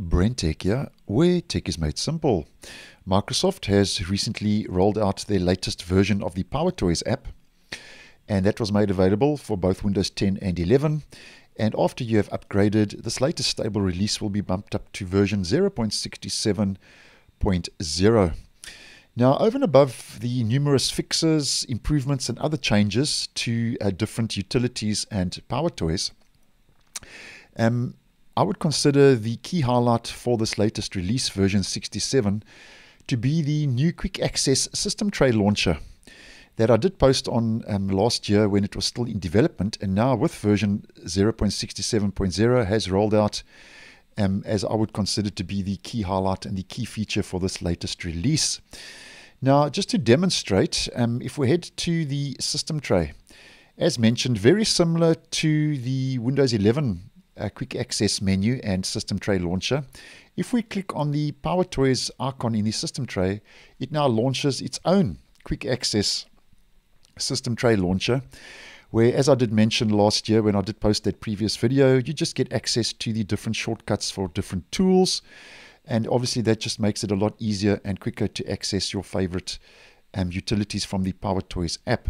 Brentech here, where tech is made simple. Microsoft has recently rolled out their latest version of the PowerToys app, and that was made available for both Windows 10 and 11. And after you have upgraded, this latest stable release will be bumped up to version 0.67.0. Now, over and above the numerous fixes, improvements, and other changes to uh, different utilities and PowerToys, um, I would consider the key highlight for this latest release, version 67, to be the new quick access system tray launcher that I did post on um, last year when it was still in development, and now with version 0.67.0 has rolled out um, as I would consider to be the key highlight and the key feature for this latest release. Now, just to demonstrate, um, if we head to the system tray, as mentioned, very similar to the Windows 11 quick access menu and system tray launcher. If we click on the PowerToys icon in the system tray, it now launches its own quick access system tray launcher where as I did mention last year when I did post that previous video, you just get access to the different shortcuts for different tools. And obviously that just makes it a lot easier and quicker to access your favorite um, utilities from the PowerToys app.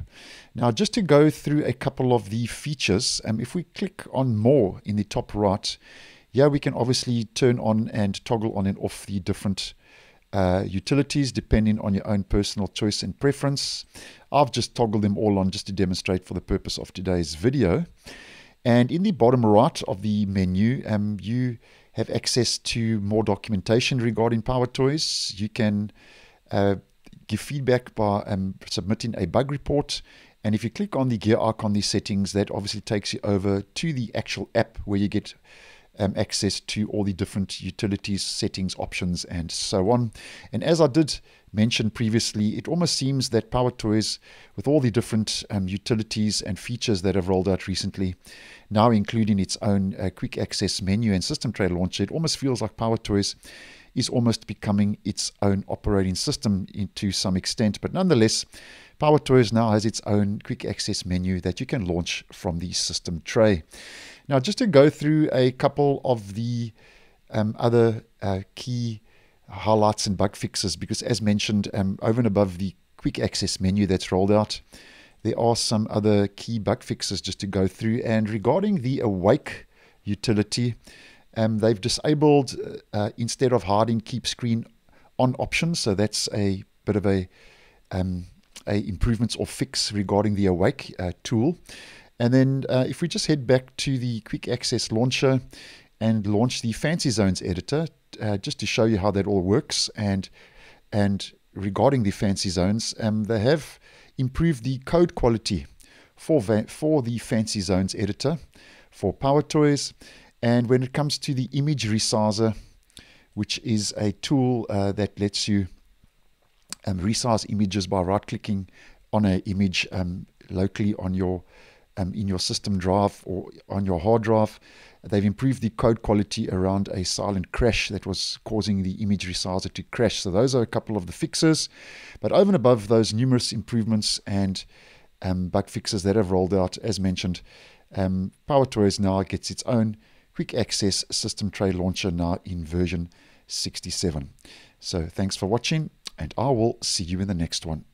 Now, just to go through a couple of the features, um, if we click on more in the top right, here we can obviously turn on and toggle on and off the different uh, utilities depending on your own personal choice and preference. I've just toggled them all on just to demonstrate for the purpose of today's video. And in the bottom right of the menu, um, you have access to more documentation regarding PowerToys. You can uh, give feedback by um, submitting a bug report. And if you click on the gear icon, the settings, that obviously takes you over to the actual app where you get um, access to all the different utilities, settings, options, and so on. And as I did mention previously, it almost seems that PowerToys, with all the different um, utilities and features that have rolled out recently, now including its own uh, quick access menu and system tray launcher, it almost feels like PowerToys is almost becoming its own operating system to some extent. But nonetheless, Power PowerToys now has its own quick access menu that you can launch from the system tray. Now, just to go through a couple of the um, other uh, key highlights and bug fixes, because as mentioned, um, over and above the quick access menu that's rolled out, there are some other key bug fixes just to go through. And regarding the Awake utility, um, they've disabled uh, uh, instead of hiding keep screen on options. So that's a bit of a um, a improvements or fix regarding the Awake uh, tool. And then uh, if we just head back to the quick access launcher and launch the FancyZones editor, uh, just to show you how that all works. And and regarding the FancyZones, um, they have improved the code quality for for the FancyZones editor for PowerToys. And when it comes to the image resizer, which is a tool uh, that lets you um, resize images by right-clicking on an image um, locally on your um, in your system drive or on your hard drive. They've improved the code quality around a silent crash that was causing the image resizer to crash. So those are a couple of the fixes. But over and above those numerous improvements and um, bug fixes that have rolled out, as mentioned, um, PowerToys now gets its own quick access system tray launcher now in version 67. So thanks for watching and I will see you in the next one.